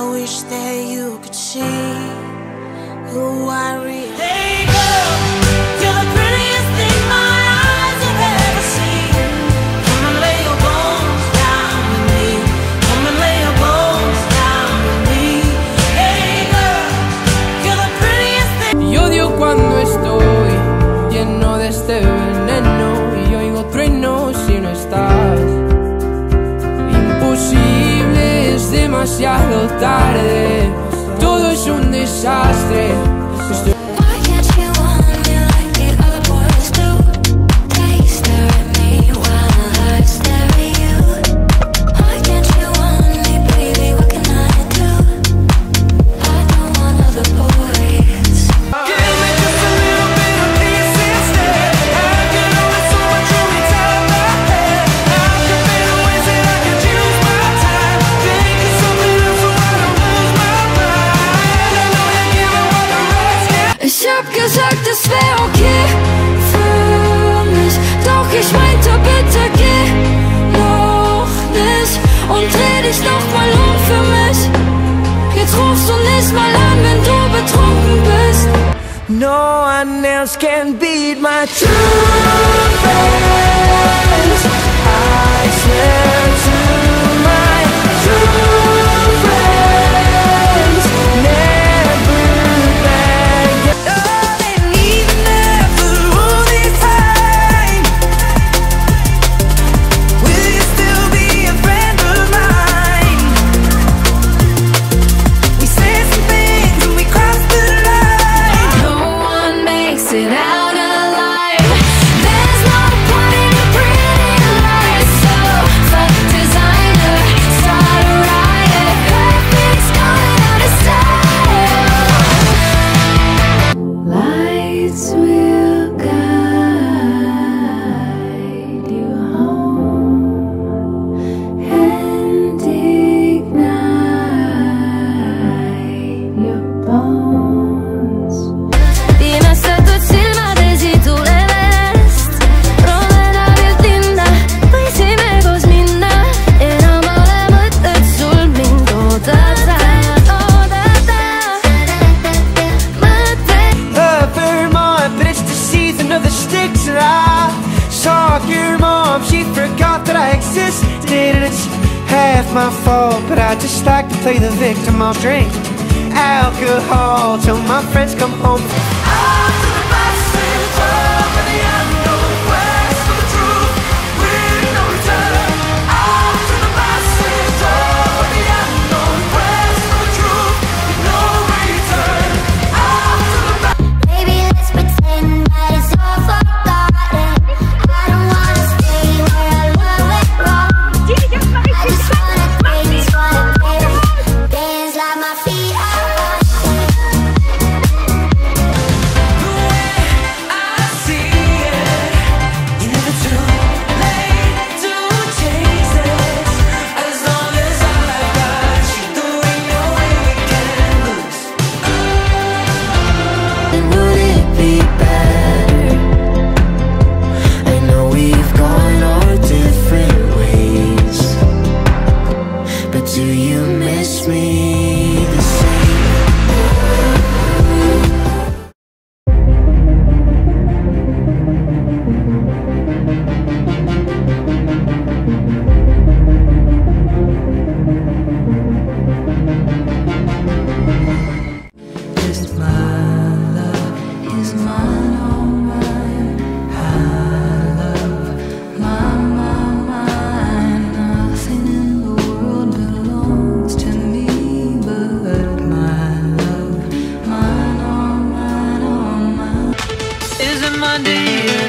I wish that you could see who I really am. demasiado tarde. Todo es un desastre. du nicht mal an, wenn du betrunken bist. No one else can beat my true face I swear to my true but I just like to play the victim. I'll drink alcohol till my friends come home. miss me. Thank you.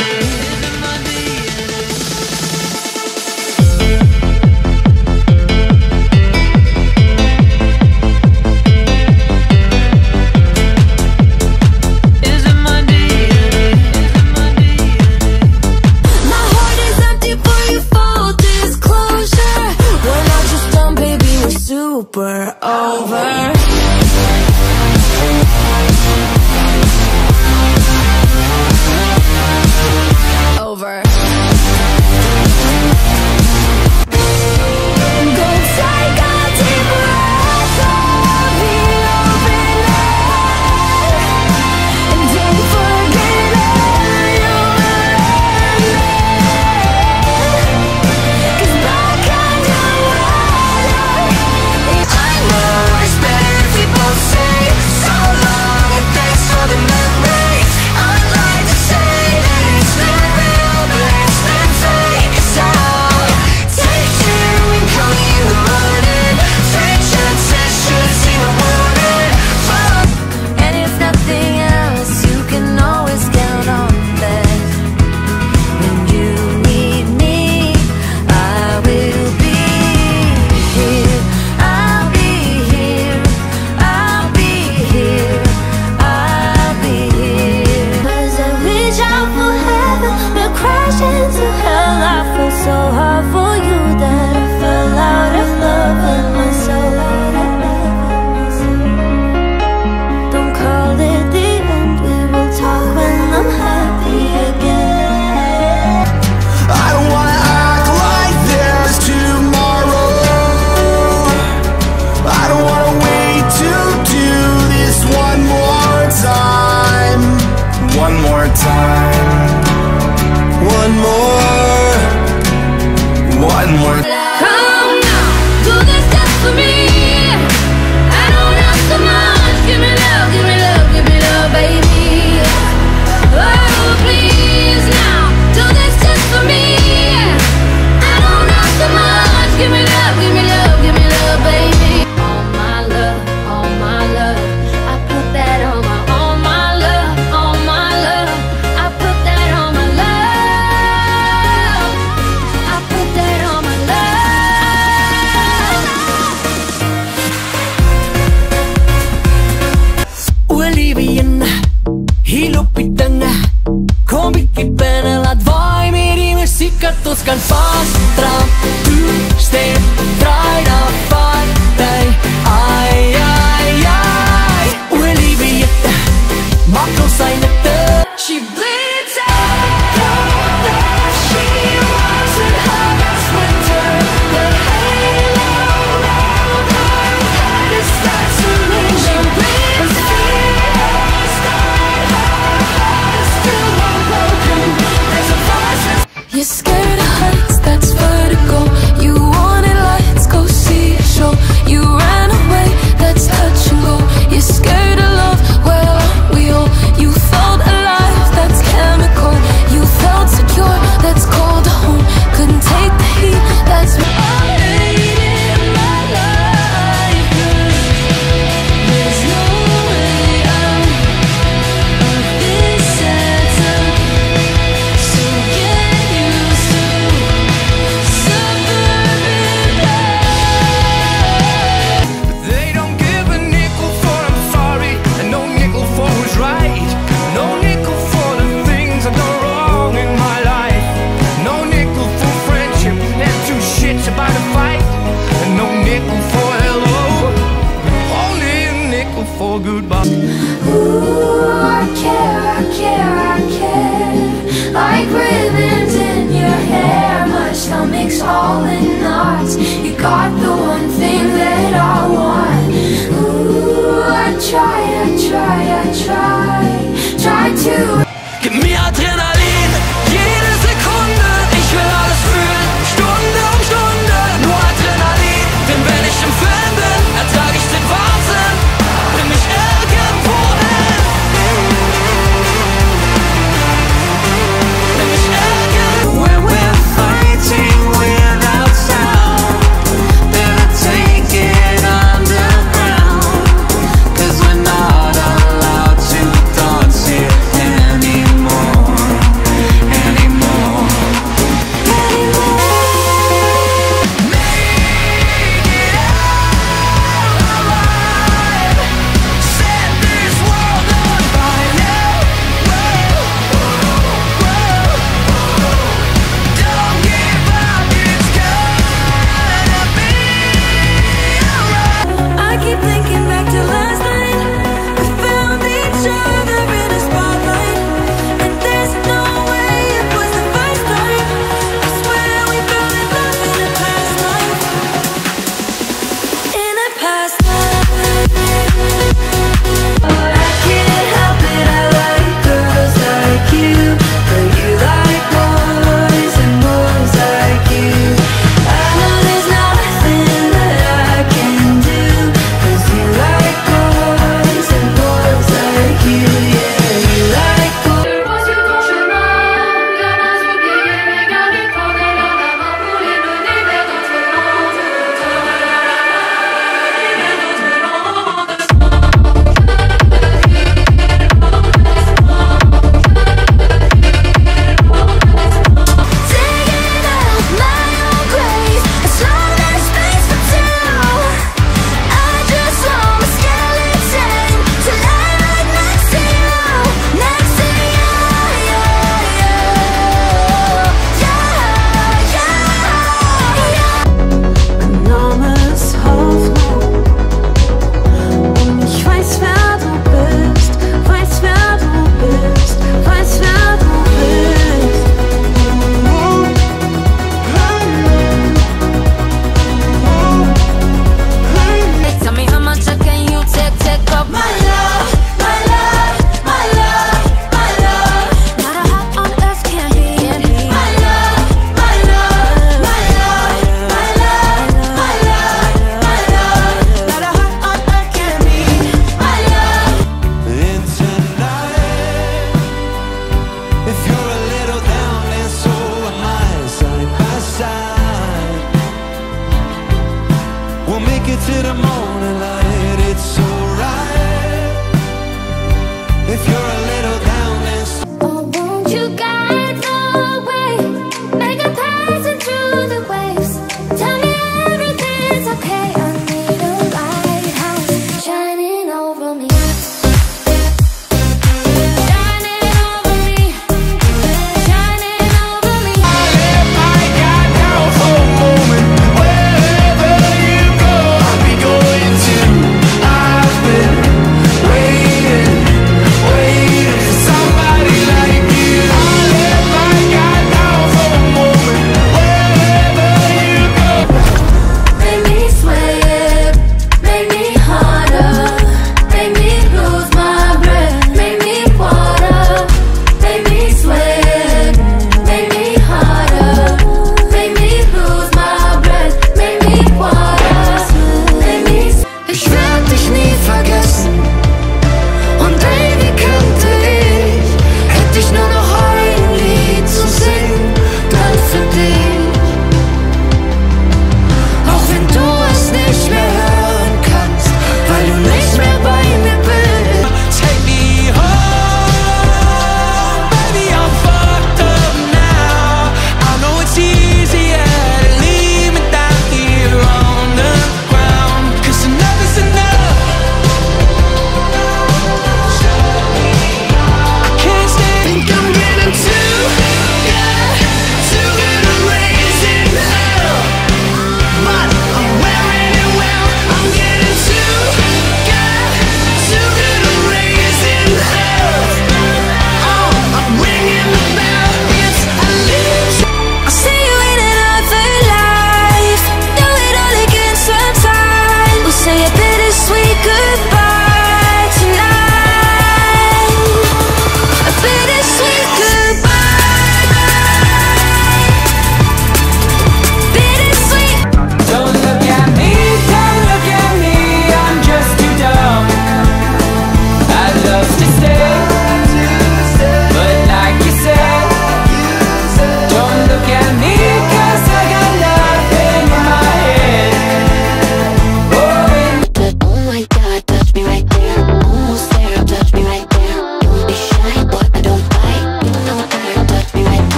Past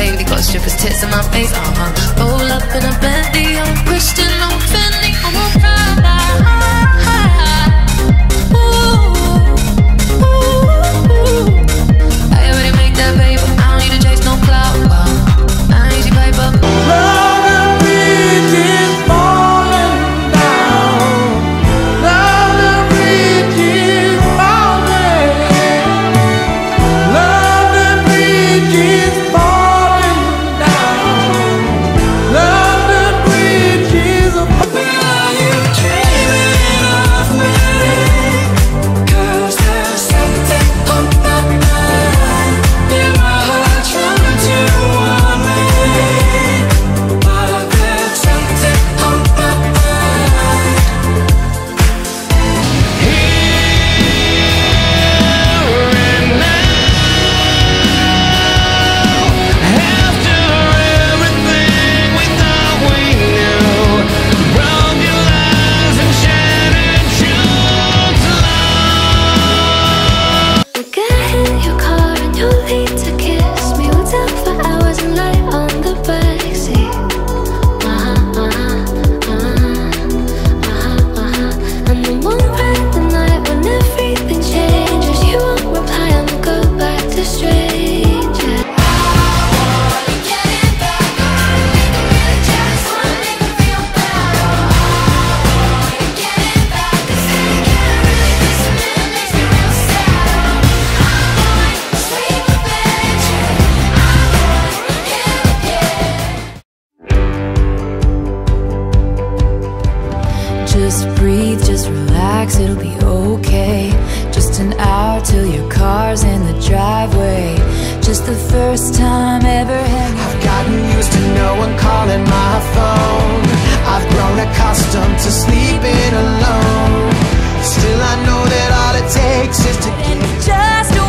baby got strippers tits in my face. Uh huh. Roll up in a bendy, I'm Christian. Just breathe, just relax, it'll be okay. Just an hour till your car's in the driveway. Just the first time ever hanging I've gotten used to no one calling my phone. I've grown accustomed to sleeping alone. Still I know that all it takes is to get just